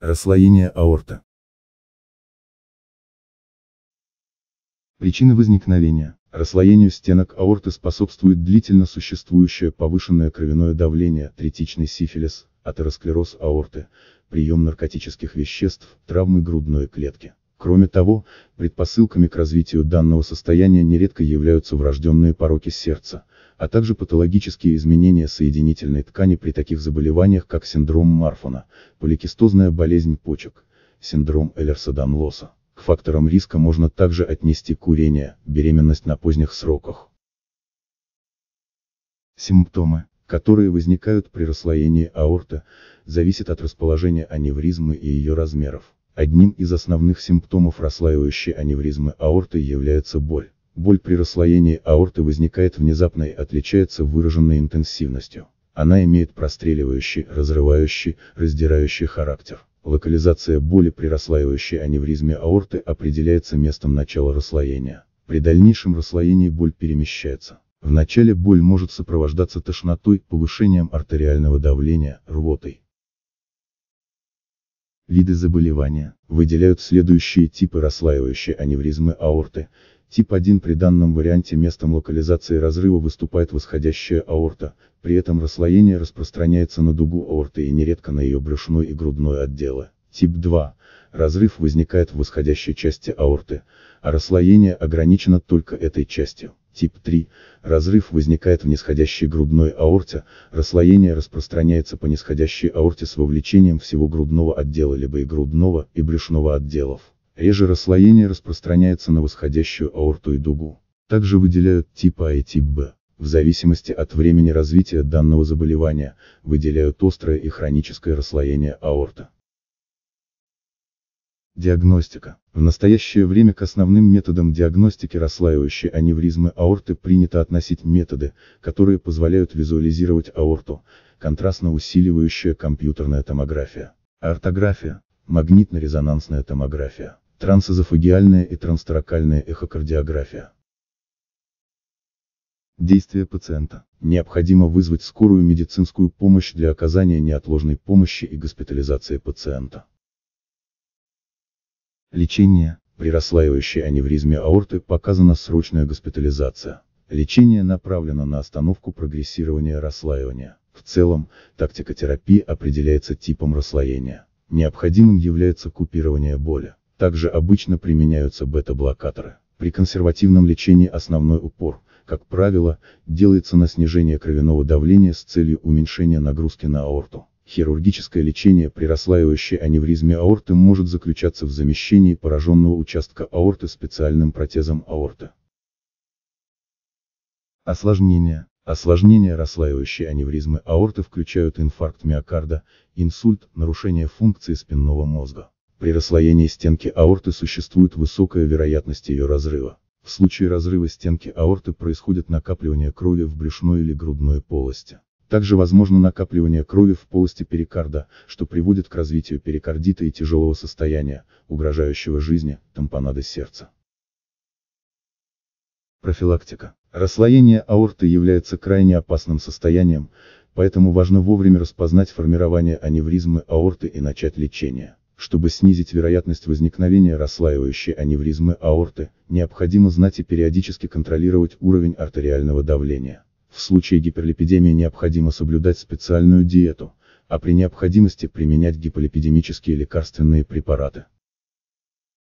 Расслоение аорты. Причины возникновения. Расслоению стенок аорты способствует длительно существующее повышенное кровяное давление, третичный сифилис, атеросклероз аорты, прием наркотических веществ, травмы грудной клетки. Кроме того, предпосылками к развитию данного состояния нередко являются врожденные пороки сердца, а также патологические изменения соединительной ткани при таких заболеваниях как синдром Марфана, поликистозная болезнь почек, синдром Эллерса-Данлоса. К факторам риска можно также отнести курение, беременность на поздних сроках. Симптомы, которые возникают при расслоении аорты, зависят от расположения аневризмы и ее размеров. Одним из основных симптомов расслаивающей аневризмы аорты является боль. Боль при расслоении аорты возникает внезапно и отличается выраженной интенсивностью. Она имеет простреливающий, разрывающий, раздирающий характер. Локализация боли при расслаивающей аневризме аорты определяется местом начала расслоения. При дальнейшем расслоении боль перемещается. В начале боль может сопровождаться тошнотой, повышением артериального давления, рвотой. Виды заболевания. Выделяют следующие типы расслаивающей аневризмы аорты. Тип 1 при данном варианте местом локализации разрыва выступает восходящая аорта, при этом расслоение распространяется на дугу аорты и нередко на ее брюшной и грудной отделы. Тип 2. Разрыв возникает в восходящей части аорты, а расслоение ограничено только этой частью. Тип 3. Разрыв возникает в нисходящей грудной аорте, расслоение распространяется по нисходящей аорте с вовлечением всего грудного отдела либо и грудного, и брюшного отделов. Реже расслоение распространяется на восходящую аорту и дугу. Также выделяют тип А и тип Б. В зависимости от времени развития данного заболевания, выделяют острое и хроническое расслоение аорты. Диагностика. В настоящее время к основным методам диагностики расслаивающей аневризмы аорты принято относить методы, которые позволяют визуализировать аорту, контрастно усиливающая компьютерная томография, ортография, магнитно-резонансная томография, трансэзофагиальная и трансторакальная эхокардиография. Действия пациента. Необходимо вызвать скорую медицинскую помощь для оказания неотложной помощи и госпитализации пациента. Лечение. При расслаивающей аневризме аорты показана срочная госпитализация. Лечение направлено на остановку прогрессирования расслаивания. В целом, тактика терапии определяется типом расслоения. Необходимым является купирование боли. Также обычно применяются бета-блокаторы. При консервативном лечении основной упор, как правило, делается на снижение кровяного давления с целью уменьшения нагрузки на аорту. Хирургическое лечение при расслаивающей аневризме аорты может заключаться в замещении пораженного участка аорты специальным протезом аорты. Осложнения. Осложнения расслаивающей аневризмы аорты включают инфаркт миокарда, инсульт, нарушение функции спинного мозга. При расслоении стенки аорты существует высокая вероятность ее разрыва. В случае разрыва стенки аорты происходит накапливание крови в брюшной или грудной полости. Также возможно накапливание крови в полости перикарда, что приводит к развитию перикардита и тяжелого состояния, угрожающего жизни, тампонады сердца. Профилактика. Расслоение аорты является крайне опасным состоянием, поэтому важно вовремя распознать формирование аневризмы аорты и начать лечение. Чтобы снизить вероятность возникновения расслаивающей аневризмы аорты, необходимо знать и периодически контролировать уровень артериального давления. В случае гиперлипидемии необходимо соблюдать специальную диету, а при необходимости применять гиполипидемические лекарственные препараты.